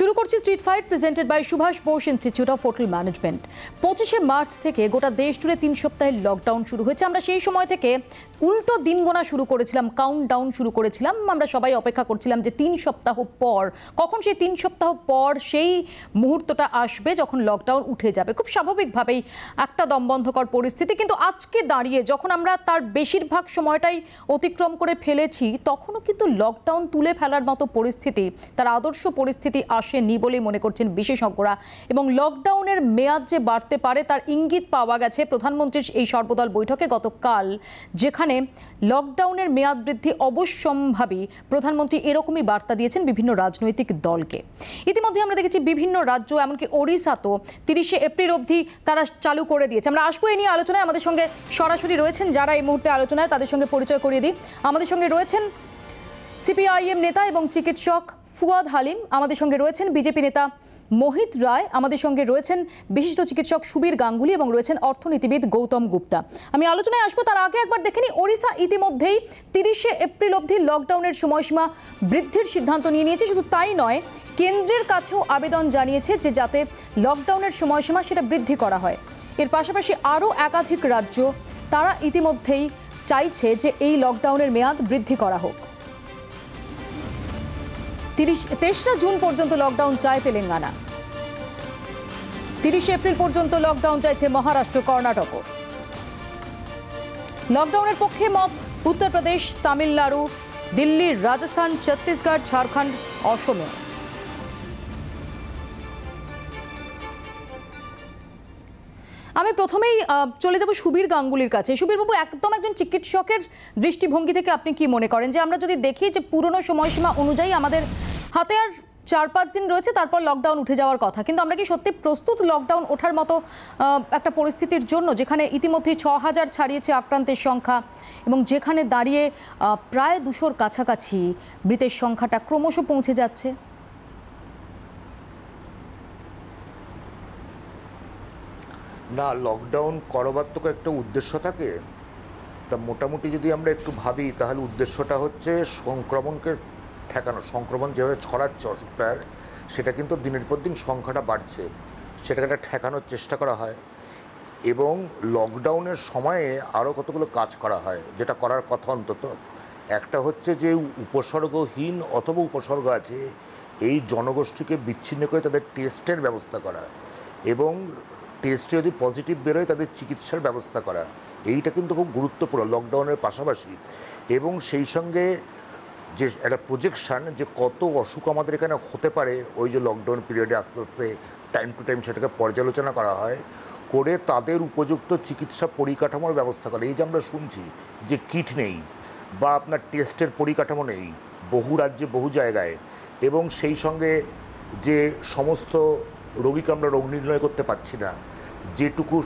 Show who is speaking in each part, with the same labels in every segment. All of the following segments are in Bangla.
Speaker 1: শুরু করছি street fight presented by Subhash Bose institute of hotel management পঁচিশে মার্চ থেকে গোটা দেশ জুড়ে তিন সপ্তাহের লকডাউন শুরু হয়েছে। আমরা সেই সময় থেকে উল্টো দিন গোনা শুরু করেছিলাম কাউন্ট ডাউন শুরু করেছিলাম। আমরা সবাই অপেক্ষা করছিলাম যে তিন সপ্তাহ পর, কখন সেই তিন সপ্তাহ পর সেই মুহূর্তটা আসবে যখন লকডাউন উঠে যাবে। খুব স্বাভাবিকভাবেই একটা দমবন্ধকর পরিস্থিতি। কিন্তু আজকে দাঁড়িয়ে যখন আমরা তার বেশিরভাগ সময়টাই অতিক্রম করে ফেলেছি, তখনও কিন্তু লকডাউন তুলে ফেলার মতো পরিস্থিতি, তার আদর্শ পরিস্থিতি আসেনি। বলেই মনে করছেন বিশেষজ্ঞরা। এবং লকডাউনের মেয়াদ যে বাড়তে পারে তার ইঙ্গিত পাওয়া গেছে প্রধানমন্ত্রীর এই সর্বদল বৈঠকে গতকাল, যেখানে লকডাউনের মেয়াদ বৃদ্ধি অবশ্যম্ভাবী। প্রধানমন্ত্রী এরকমই বার্তা দিয়েছেন বিভিন্ন রাজনৈতিক দলকে। ইতিমধ্যে আমরা দেখেছি বিভিন্ন রাজ্য, এমনকি ওড়িশা তো তিরিশে এপ্রিল অবধি তারা চালু করে দিয়েছে। আমরা আসব এই নিয়ে আলোচনায়। আমাদের সঙ্গে সরাসরি রয়েছেন যারা এই মুহূর্তে আলোচনায়, তাদের সঙ্গে পরিচয় করিয়ে দিই। আমাদের সঙ্গে রয়েছেন সিপিআইএম নেতা এবং চিকিৎসক ফুয়াদ হালিম আমাদের সঙ্গে রয়েছেন। বিজেপি নেতা মোহিত রায় আমাদের সঙ্গে রয়েছেন। বিশিষ্ট চিকিৎসক সুবীর গাঙ্গুলি এবং রয়েছেন অর্থনীতিবিদ গৌতম গুপ্তা। আমি আলোচনায় আসব, তার আগে একবার দেখে নিই, ওড়িশা ইতিমধ্যেই তিরিশে এপ্রিল অবধি লকডাউনের সময়সীমা বৃদ্ধির সিদ্ধান্ত নিয়ে নিয়েছে। শুধু তাই নয়, কেন্দ্রের কাছেও আবেদন জানিয়েছে যে যাতে লকডাউনের সময়সীমা সেটা বৃদ্ধি করা হয়। এর পাশাপাশি আরও একাধিক রাজ্য, তারা ইতিমধ্যেই চাইছে যে এই লকডাউনের মেয়াদ বৃদ্ধি করা হোক। তিরিশ তেসরা জুন পর্যন্ত লকডাউন চায় তেলেঙ্গানা। তিরিশে এপ্রিল পর্যন্ত লকডাউন চাইছে মহারাষ্ট্র কর্ণাটকও লকডাউনের পক্ষে মত, উত্তরপ্রদেশ, তামিলনাড়ু দিল্লি রাজস্থান, ছত্তিশগড়, ঝাড়খণ্ড অসমে আমি প্রথমেই চলে যাব সুবীর গাঙ্গুলির কাছে। সুবীরবাবু একদম একজন চিকিৎসকের দৃষ্টিভঙ্গি থেকে আপনি কি মনে করেন? যে আমরা যদি দেখি যে পুরনো সময়সীমা অনুযায়ী আমাদের হাতে আর চার পাঁচ দিন রয়েছে, তারপর লকডাউন উঠে যাওয়ার কথা। কিন্তু আমরা কি সত্যি প্রস্তুত লকডাউন ওঠার মতো একটা পরিস্থিতির জন্য, যেখানে ইতিমধ্যেই ছ হাজার ছাড়িয়েছে আক্রান্তের সংখ্যা এবং যেখানে দাঁড়িয়ে প্রায় দুশোর কাছাকাছি মৃতের সংখ্যাটা ক্রমশ পৌঁছে যাচ্ছে?
Speaker 2: না লকডাউন করবার তো একটা উদ্দেশ্য থাকে। তা মোটামুটি যদি আমরা একটু ভাবি, তাহলে উদ্দেশ্যটা হচ্ছে সংক্রমণকে ঠেকানো, সংক্রমণ যেভাবে ছড়াচ্ছে অসুখটার সেটা কিন্তু দিনের পর দিন সংখ্যাটা বাড়ছে। সেটাকে একটা ঠেকানোর চেষ্টা করা হয়। এবং লকডাউনের সময়ে আরও কতগুলো কাজ করা হয়, যেটা করার কথা অন্তত। একটা হচ্ছে যে উপসর্গহীন অথবা উপসর্গ আছে, এই জনগোষ্ঠীকে বিচ্ছিন্ন করে তাদের টেস্টের ব্যবস্থা করা। এবং টেস্টে যদি পজিটিভ বেরোয়, তাদের চিকিৎসার ব্যবস্থা করা। এইটা কিন্তু খুব গুরুত্বপূর্ণ লকডাউনের পাশাপাশি। এবং সেই সঙ্গে যে একটা প্রজেকশান যে কত অসুখ আমাদের এখানে হতে পারে, ওই যে লকডাউন পিরিয়ডে আস্তে আস্তে টাইম টু টাইম সেটাকে পর্যালোচনা করা হয়, করে তাদের উপযুক্ত চিকিৎসা পরিকাঠামোর ব্যবস্থা করে। এই যে আমরা শুনছি যে কিট নেই, বা আপনার টেস্টের পরিকাঠামো নেই, বহু রাজ্যে, বহু জায়গায়, এবং সেই সঙ্গে যে সমস্ত রোগীকে আমরা রোগ নির্ণয় করতে পারছি না। যেটুকু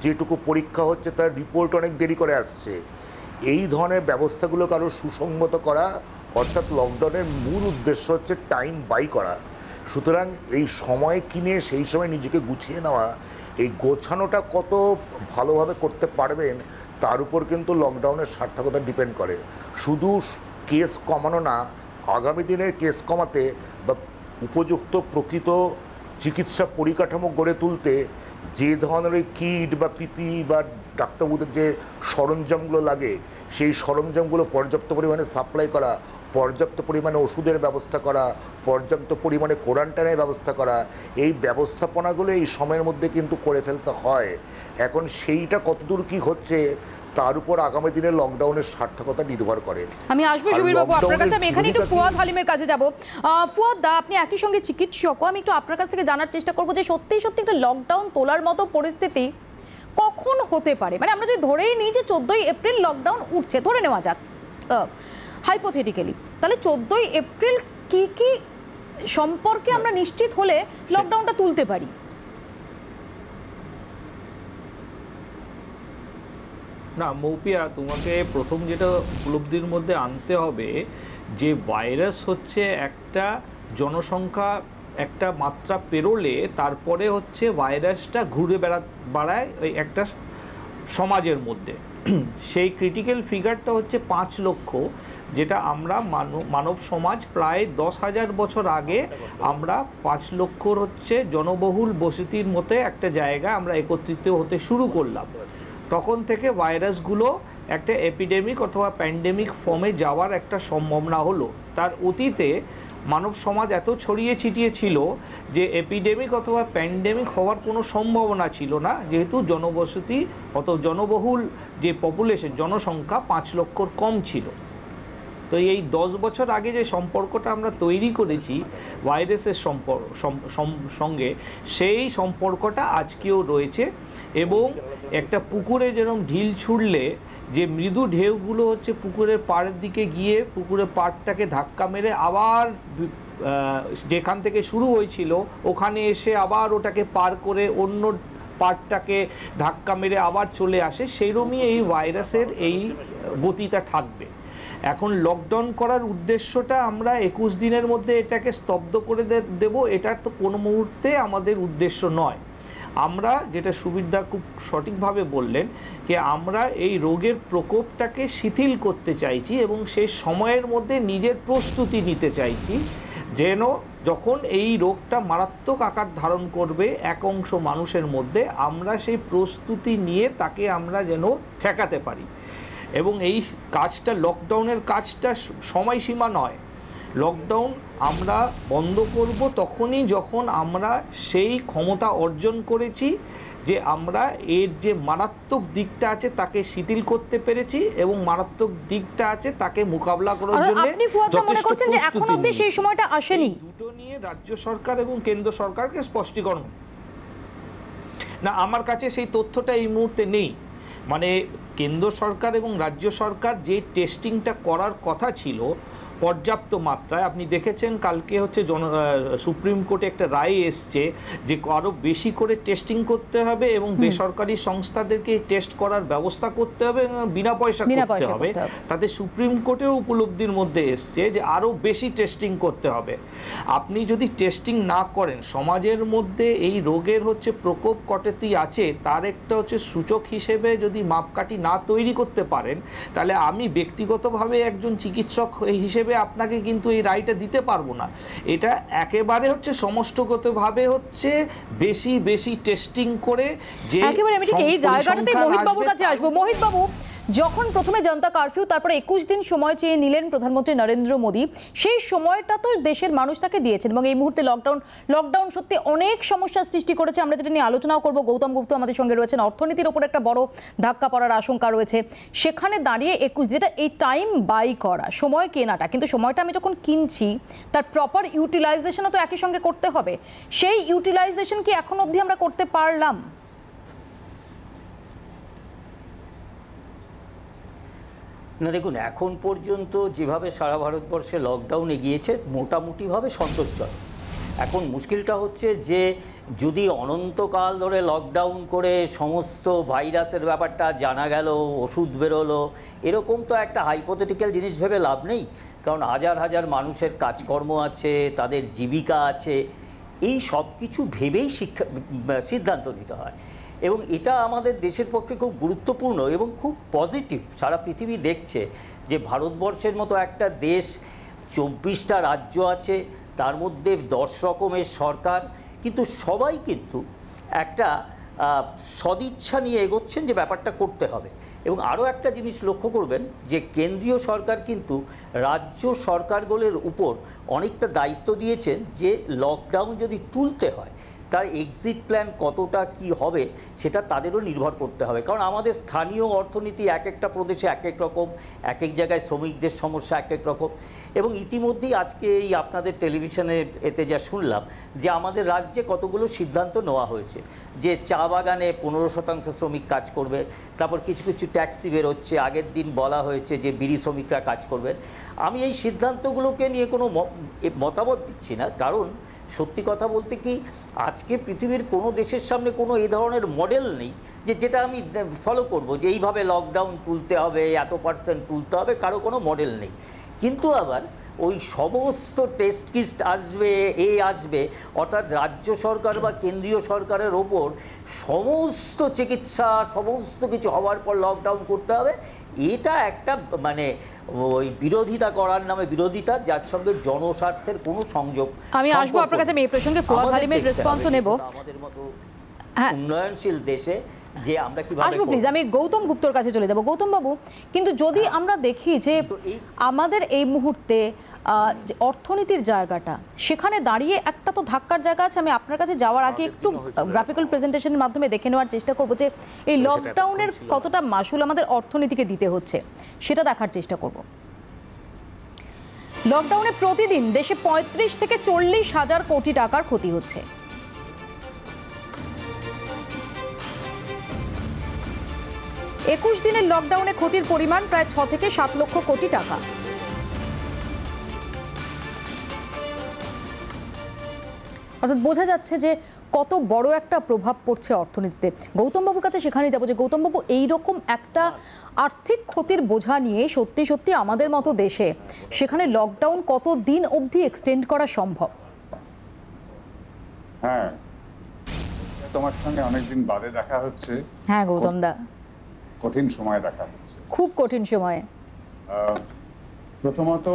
Speaker 2: যেটুকু পরীক্ষা হচ্ছে তার রিপোর্ট অনেক দেরি করে আসছে। এই ধরনের ব্যবস্থাগুলোকে আরও সুসংগত করা, অর্থাৎ লকডাউনের মূল উদ্দেশ্য হচ্ছে টাইম বাই করা। সুতরাং এই সময় কিনে সেই সময় নিজেকে গুছিয়ে নেওয়া, এই গোছানোটা কত ভালোভাবে করতে পারবেন, তার উপর কিন্তু লকডাউনের সার্থকতা ডিপেন্ড করে। শুধু কেস কমানো না, আগামী দিনের কেস কমাতে বা উপযুক্ত প্রকৃত চিকিৎসা পরিকাঠামো গড়ে তুলতে যে ধরনের কিট বা পিপি বা ডাক্তারবাবুদের যে সরঞ্জামগুলো লাগে, সেই সরঞ্জামগুলো পর্যাপ্ত পরিমাণে সাপ্লাই করা, পর্যাপ্ত পরিমাণে ওষুধের ব্যবস্থা করা, পর্যাপ্ত পরিমাণে কোয়ারেন্টাইনের ব্যবস্থা করা, এই ব্যবস্থাপনাগুলো এই সময়ের মধ্যে কিন্তু করে ফেলতে হয়। এখন সেইটা কতদূর কি হচ্ছে তার উপর আগামী দিনে লকডাউনের সার্থকতা নির্ভর করে।
Speaker 1: আমি আসব সুবীর বাবু আপনার কাছে আমি এখানে একটু ফুয়াদ হালিমের কাছে যাব। ফুয়াদ দা আপনি একই সঙ্গে চিকিৎসক আমি একটু আপনার কাছ থেকে জানার চেষ্টা করব যে সত্যি সত্যি একটা লকডাউন তোলার মতো পরিস্থিতি কখন হতে পারে? মানে আমরা যদি ধরেই নিই যে চোদ্দোই এপ্রিল লকডাউন উঠছে ধরে নেওয়া যাক হাইপোথেটিক্যালি তাহলে চোদ্দোই এপ্রিল কি কি সম্পর্কে আমরা নিশ্চিত হলে লকডাউনটা তুলতে পারি?
Speaker 3: না, মৌপিয়া, তোমাকে প্রথম যেটা উপলব্ধির মধ্যে আনতে হবে, যে ভাইরাস হচ্ছে একটা জনসংখ্যা, একটা মাত্রা পেরোলে তারপরে হচ্ছে ভাইরাসটা ঘুরে বেড়া, বাড়ায় ওই একটা সমাজের মধ্যে। সেই ক্রিটিক্যাল ফিগারটা হচ্ছে পাঁচ লক্ষ, যেটা আমরা মানব সমাজ প্রায় দশ হাজার বছর আগে আমরা পাঁচ লক্ষর হচ্ছে জনবহুল বসতির মতে একটা জায়গা আমরা একত্রিত হতে শুরু করলাম। তখন থেকে ভাইরাসগুলো একটা এপিডেমিক অথবা প্যান্ডেমিক ফর্মে যাওয়ার একটা সম্ভাবনা হলো। তার অতীতে মানব সমাজ এত ছড়িয়ে ছিটিয়ে ছিল যে এপিডেমিক অথবা প্যান্ডেমিক হওয়ার কোনো সম্ভাবনা ছিল না। যেহেতু জনবসতি অত জনবহুল যে পপুলেশন জনসংখ্যা পাঁচ লক্ষর কম ছিল। তো এই দশ বছর আগে যে সম্পর্কটা আমরা তৈরি করেছি ভাইরাসের সম্পর্ক সম- সম- সঙ্গে, সেই সম্পর্কটা আজকেও রয়েছে। এবং একটা পুকুরে যেরকম ঢিল ছুড়লে যে মৃদু ঢেউগুলো হচ্ছে পুকুরের পাড়ের দিকে গিয়ে পুকুরের পাড়টাকে ধাক্কা মেরে আবার যেখান থেকে শুরু হয়েছিল, ওখানে এসে আবার ওটাকে পার করে অন্য পার্টটাকে ধাক্কা মেরে আবার চলে আসে সেইরকমই এই ভাইরাসের এই গতিটা থাকবে। এখন লকডাউন করার উদ্দেশ্যটা আমরা একুশ দিনের মধ্যে এটাকে স্তব্ধ করে দেব, এটা তো কোনো মুহূর্তে আমাদের উদ্দেশ্য নয়। আমরা যেটা সুবিধা খুব সঠিকভাবে বললেন যে আমরা এই রোগের প্রকোপটাকে শিথিল করতে চাইছি এবং সেই সময়ের মধ্যে নিজের প্রস্তুতি নিতে চাইছি, যেন যখন এই রোগটা মারাত্মক আকার ধারণ করবে এক অংশ মানুষের মধ্যে, আমরা সেই প্রস্তুতি নিয়ে তাকে আমরা যেন ঠেকাতে পারি। এবং এই কাজটা লকডাউনের কাজটা সময়সীমা নয়। লকডাউন আমরা বন্ধ করব তখনই যখন আমরা সেই ক্ষমতা অর্জন করেছি যে আমরা এর যে মারাত্মক দিকটা আছে তাকে শিথিল করতে পেরেছি এবং মারাত্মক দিকটা আছে তাকে মোকাবিলা করার জন্য
Speaker 1: আপনি ফুয়াদা মনে করছেন যে এখন অবধি সেই সময়টা আসেনি?
Speaker 3: দুটো নিয়ে রাজ্য সরকার এবং কেন্দ্র সরকারকে স্পষ্টীকরণ। না আমার কাছে সেই তথ্যটা এই মুহূর্তে নেই। মানে কেন্দ্র সরকার এবং রাজ্য সরকার যে টেস্টিংটা করার কথা ছিল পর্যাপ্ত মাত্রায়। আপনি দেখেছেন কালকে হচ্ছে জন সুপ্রিম কোর্টে একটা রায় এসছে যে আরও বেশি করে টেস্টিং করতে হবে এবং বেসরকারি সংস্থাদেরকে টেস্ট করার ব্যবস্থা করতে হবে এবং বিনা পয়সা করতে হবে। তাতে সুপ্রিম কোর্টেও উপলব্ধির মধ্যে এসছে যে আরও বেশি টেস্টিং করতে হবে। আপনি যদি টেস্টিং না করেন সমাজের মধ্যে এই রোগের হচ্ছে প্রকোপ কতটি আছে তার একটা হচ্ছে সূচক হিসেবে যদি মাপকাঠি না তৈরি করতে পারেন তাহলে আমি ব্যক্তিগতভাবে একজন চিকিৎসক হিসেবে আপনাকে কিন্তু এই রায়টা দিতে পারব না। এটা একেবারে হচ্ছে সমষ্টিগতভাবে হচ্ছে বেশি বেশি টেস্টিং করে যে
Speaker 1: একেবারে আমি ঠিক এই
Speaker 3: জায়গাটাতে
Speaker 1: মোহিত বাবুর কাছে আসব। মোহিত বাবু যখন প্রথমে জনতা কারফিউ তারপরে একুশ দিন সময় চেয়ে নিলেন প্রধানমন্ত্রী নরেন্দ্র মোদী। সেই সময়টা তো দেশের মানুষ তাকে দিয়েছেন এবং এই মুহূর্তে লকডাউন লকডাউন সত্যি অনেক সমস্যার সৃষ্টি করেছে। আমরা যেটা নিয়ে আলোচনাও করব, গৌতম গুপ্ত আমাদের সঙ্গে রয়েছেন। অর্থনীতির ওপর একটা বড় ধাক্কা পড়ার আশঙ্কা রয়েছে। সেখানে দাঁড়িয়ে একুশ, যেটা এই টাইম বাই করা, সময় কেনাটা, কিন্তু সময়টা আমি যখন কিনছি, তার প্রপার ইউটিলাইজেশনও তো একই সঙ্গে করতে হবে। সেই ইউটিলাইজেশন কি এখন অবধি আমরা করতে পারলাম?
Speaker 4: না, দেখুন, এখন পর্যন্ত যেভাবে সারা ভারতবর্ষে লকডাউন এগিয়েছে, মোটামুটিভাবে সন্তোষজনক। এখন মুশকিলটা হচ্ছে যে, যদি অনন্তকাল ধরে লকডাউন করে সমস্ত ভাইরাসের ব্যাপারটা জানা গেল, ওষুধ বেরোলো, এরকম তো একটা হাইপোথেটিক্যাল জিনিস ভেবে লাভ নেই। কারণ হাজার হাজার মানুষের কাজকর্ম আছে, তাদের জীবিকা আছে, এই সব কিছু ভেবেই শিক্ষা সিদ্ধান্ত নিতে হয়। এবং এটা আমাদের দেশের পক্ষে খুব গুরুত্বপূর্ণ এবং খুব পজিটিভ। সারা পৃথিবী দেখছে যে ভারতবর্ষের মতো একটা দেশ, চব্বিশটা রাজ্য আছে, তার মধ্যে দশ রকমের সরকার, কিন্তু সবাই কিন্তু একটা সদিচ্ছা নিয়ে এগোচ্ছেন যে ব্যাপারটা করতে হবে। এবং আরও একটা জিনিস লক্ষ্য করবেন যে কেন্দ্রীয় সরকার কিন্তু রাজ্য সরকারগুলোর উপর অনেকটা দায়িত্ব দিয়েছেন যে লকডাউন যদি তুলতে হয় তার এক্সিট প্ল্যান কতটা কি হবে, সেটা তাদেরও নির্ভর করতে হবে। কারণ আমাদের স্থানীয় অর্থনীতি এক একটা প্রদেশে এক এক রকম, এক এক জায়গায় শ্রমিকদের সমস্যা এক এক রকম। এবং ইতিমধ্যেই আজকে এই আপনাদের টেলিভিশনে এতে যা শুনলাম, যে আমাদের রাজ্যে কতগুলো সিদ্ধান্ত নেওয়া হয়েছে। যে চা বাগানে পনেরো শতাংশ শ্রমিক কাজ করবে, তারপর কিছু কিছু ট্যাক্সি বেরোচ্ছে, আগের দিন বলা হয়েছে যে বিড়ি শ্রমিকরা কাজ করবেন আমি এই সিদ্ধান্তগুলোকে নিয়ে কোনো মতামত দিচ্ছি না, কারণ সত্যি কথা বলতে কি, আজকে পৃথিবীর কোনো দেশের সামনে কোনো এই ধরনের মডেল নেই যে যেটা আমি ফলো করব, যে এইভাবে লকডাউন তুলতে হবে, এত পার্সেন্ট তুলতে হবে, কারও কোনো মডেল নেই। কিন্তু আবার ওই সমস্ত টেস্ট কিস্ট আসবে এ আসবে অর্থাৎ রাজ্য সরকার বা কেন্দ্রীয় সরকারের ওপর সমস্ত চিকিৎসা সমস্ত কিছু হওয়ার পর লকডাউন করতে হবে এটা একটা মানে ওই বিরোধিতা করার নামে বিরোধিতা যার সঙ্গে জনস্বার্থের কোনো সংযোগ
Speaker 1: আমি আসব আপনার কাছে, এই প্রসঙ্গে ফুয়াদ
Speaker 4: আমাদের
Speaker 1: হালিমের
Speaker 4: দেখতে
Speaker 1: response ও
Speaker 4: হবে
Speaker 1: নেব।
Speaker 4: আমাদের মতো
Speaker 1: হ্যাঁ।
Speaker 4: উন্নয়নশীল দেশে যে আমরা কীভাবে
Speaker 1: আসব প্লিজ আমি গৌতম গুপ্তর কাছে চলে যাব। গৌতম বাবু কিন্তু যদি আমরা দেখি যে আমাদের এই মুহূর্তে অর্থনীতির জায়গাটা সেখানে দাঁড়িয়ে একটা তো ধাক্কার জায়গা আছে। আমি আপনার কাছে যাওয়ার আগে একটু গ্রাফিক্যাল প্রেজেন্টেশনের মাধ্যমে দেখে নেওয়ার চেষ্টা করব যে এই লকডাউনের। কতটা মাসুল আমাদের অর্থনীতিকে দিতে হচ্ছে সেটা দেখার চেষ্টা করব। লকডাউনে প্রতিদিন দেশে পঁয়ত্রিশ থেকে চল্লিশ হাজার কোটি টাকার ক্ষতি হচ্ছে। একুশ দিনের লকডাউনে ক্ষতির পরিমাণ প্রায় ছ থেকে সাত লক্ষ কোটি টাকা। অর্থাৎ বোঝা যাচ্ছে যে কত বড় একটা প্রভাব পড়ছে অর্থনীতিতে। গৌতমবাবুর কাছে সেখানে যাব যে গৌতমবাবু এইরকম একটা আর্থিক ক্ষতির বোঝা নিয়ে সত্যি সত্যি আমাদের মতো দেশে সেখানে লকডাউন কত দিন অবধি এক্সটেন্ড করা সম্ভব?
Speaker 5: হ্যাঁ তোমার সঙ্গে অনেকদিন বাদে দেখা হচ্ছে।
Speaker 1: হ্যাঁ গৌতম দা।
Speaker 5: কঠিন সময় দেখা হচ্ছে
Speaker 1: খুব কঠিন সময়ে
Speaker 5: প্রথমত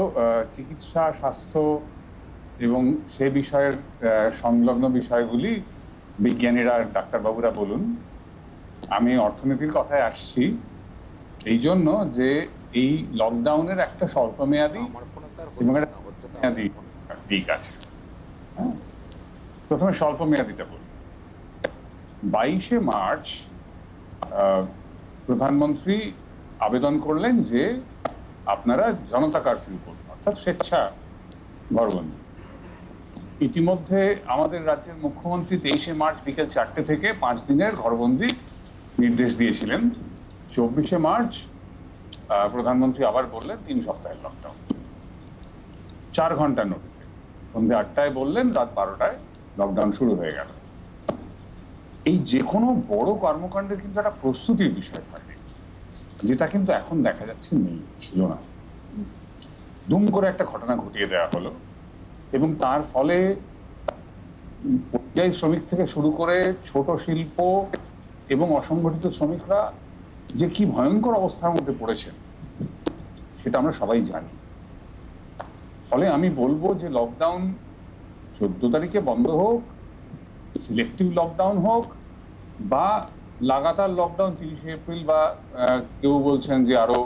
Speaker 5: চিকিৎসা স্বাস্থ্য এবং সে বিষয়ের সংলগ্ন বিষয়গুলি বিজ্ঞানীরা ডাক্তারবাবুরা বলুন আমি অর্থনীতির কথায় আসছি এই জন্য যে এই লকডাউনের একটা স্বল্পমেয়াদী এবং একটা। মেয়াদী দিক আছে হ্যাঁ? প্রথমে স্বল্প মেয়াদিটা বলি বাইশে মার্চ আহ, প্রধানমন্ত্রী আবেদন করলেন যে আপনারা জনতা কারফিউ করুন, অর্থাৎ স্বেচ্ছা ঘরবন্দি। ইতিমধ্যে আমাদের রাজ্যের মুখ্যমন্ত্রী তেইশে মার্চ বিকেল চারটে থেকে পাঁচ দিনের ঘরবন্দি নির্দেশ দিয়েছিলেন। চব্বিশে মার্চ প্রধানমন্ত্রী আবার বললেন তিন সপ্তাহের লকডাউন চার ঘণ্টার নোটিসে সন্ধ্যে আটটায় বললেন, রাত বারোটায় লকডাউন শুরু হয়ে গেল। এই যে কোনো বড় কর্মকাণ্ডের কিন্তু একটা প্রস্তুতির বিষয় থাকে, যেটা কিন্তু এখন দেখা যাচ্ছে নেই, ছিল না। দুম করে একটা ঘটনা ঘটিয়ে দেওয়া হলো এবং তার ফলে পরিযায়ী শ্রমিক থেকে শুরু করে ছোট শিল্প এবং অসংগঠিত শ্রমিকরা যে কি ভয়ঙ্কর অবস্থার মধ্যে পড়েছেন, সেটা আমরা সবাই জানি। ফলে আমি বলব যে লকডাউন চোদ্দ তারিখে বন্ধ হোক সিলেক্টিভ লকডাউন হোক বা লাগাতার লকডাউন তিরিশে এপ্রিল বা কেউ বলছেন যে আরও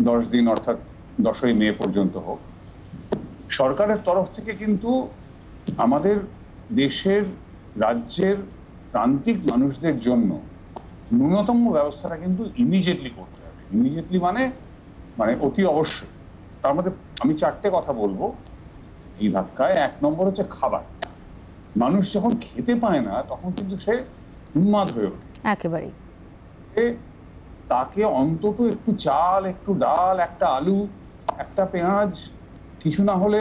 Speaker 5: দশ দিন অর্থাৎ দশই মে পর্যন্ত হোক। সরকারের তরফ থেকে কিন্তু আমাদের দেশের রাজ্যের প্রান্তিক মানুষদের জন্য ন্যূনতম ব্যবস্থাটা কিন্তু ইমিডিয়েটলি করতে হবে। ইমিডিয়েটলি মানে মানে অতি অবশ্যই। তার মধ্যে আমি চারটে কথা বলব। এই ধাক্কায় এক নম্বর হচ্ছে খাবার। মানুষ যখন খেতে পায় না, তখন কিন্তু সে উন্মাদ হয়ে ওঠে।
Speaker 1: একেবারেই।
Speaker 5: তাকে অন্তত একটু চাল একটু ডাল একটা আলু একটা পেঁয়াজ কিছু না হলে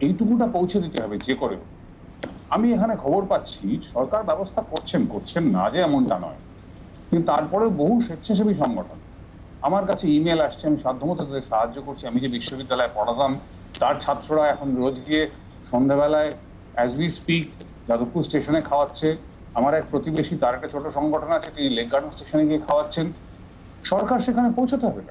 Speaker 5: এইটুকুটা পৌঁছে দিতে হবে যে করে। আমি এখানে খবর পাচ্ছি সরকার ব্যবস্থা করছেন করছেন না যে এমনটা নয়। কিন্তু তারপরে বহু স্বেচ্ছাসেবী সংগঠন আমার কাছে ইমেল আসছে আমি সাধ্যমতো তাদের সাহায্য করছি। আমি যে বিশ্ববিদ্যালয়ে পড়াতাম তার ছাত্ররা এখন রোজ গিয়ে সন্ধ্যাবেলায় অ্যাজ উই স্পিক যাদবপুর স্টেশনে খাওয়াচ্ছে। আমার এক প্রতিবেশী, তার একটা ছোট সংগঠন আছে, তিনি লেক গার্ডেন স্টেশনে গিয়ে খাওয়াচ্ছেন। সরকার সেখানে পৌঁছতে হবে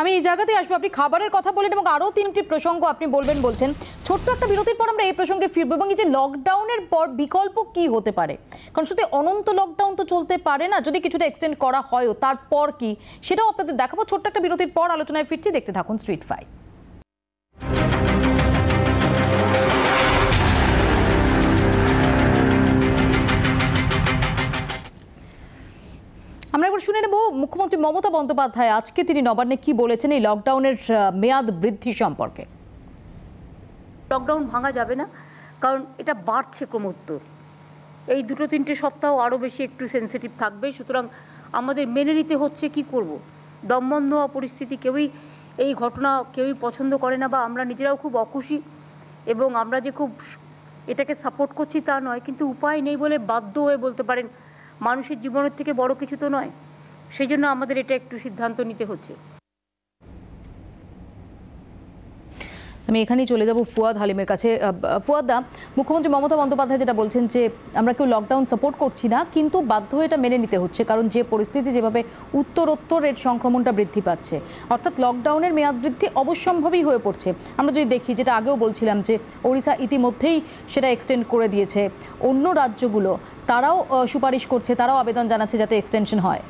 Speaker 1: আমি এই জায়গাতেই আসব। আপনি খাবারের কথা বলেন এবং আরও তিনটি প্রসঙ্গ আপনি বলবেন, বলছেন। ছোট্ট একটা বিরতির পর আমরা এই প্রসঙ্গে ফিরবো এবং এই যে লকডাউনের পর বিকল্প কি হতে পারে? কারণ শুধু অনন্ত লকডাউন তো চলতে পারে না, যদি কিছুটা এক্সটেন্ড করা হয়ও, তারপর কি? সেটাও আপনাদের দেখাবো। ছোট্ট একটা বিরতির পর আলোচনায় ফিরছি। দেখতে থাকুন স্ট্রিট ফাইভ আমরা একবার শুনে নেব, মুখ্যমন্ত্রী মমতা বন্দ্যোপাধ্যায় আজকে তিনি নবান্নে কি বলেছেন এই লকডাউনের মেয়াদ বৃদ্ধি সম্পর্কে?
Speaker 6: লকডাউন ভাঙা যাবে না, কারণ এটা বাড়ছে ক্রমোত্তর এই দুটো তিনটে সপ্তাহ আরও বেশি একটু সেন্সিটিভ থাকবে, সুতরাং আমাদের মেনে নিতে হচ্ছে কি করব? দমবন্ধ হওয়া পরিস্থিতি কেউই এই ঘটনা কেউই পছন্দ করে না বা আমরা নিজেরাও খুব অখুশি এবং আমরা যে খুব এটাকে সাপোর্ট করছি তা নয়, কিন্তু উপায় নেই বলে বাধ্য হয়ে বলতে পারেন মানুষের জীবনের থেকে বড় কিছু তো নয়। সেই জন্য আমাদের এটা একটু সিদ্ধান্ত নিতে হচ্ছে।
Speaker 1: আমি এখানেই চলে যাব ফুয়াদ হালিমের কাছে। ফুয়াদ মুখ্যমন্ত্রী মমতা বন্দ্যোপাধ্যায় যেটা বলছেন যে, আমরা কেউ লকডাউন সাপোর্ট করছি না, কিন্তু বাধ্য হয়ে এটা মেনে নিতে হচ্ছে, কারণ যে পরিস্থিতি যেভাবে উত্তরোত্তর রেট সংক্রমণটা বৃদ্ধি পাচ্ছে, অর্থাৎ লকডাউনের মেয়াদ বৃদ্ধি অবশ্যম্ভাবী হয়ে পড়ছে। আমরা যদি দেখি, যেটা আগেও বলছিলাম যে, ওড়িশা ইতিমধ্যেই সেটা এক্সটেন্ড করে দিয়েছে। অন্য রাজ্যগুলো, তারাও সুপারিশ করছে, তারাও আবেদন জানাচ্ছে যাতে এক্সটেনশন হয়।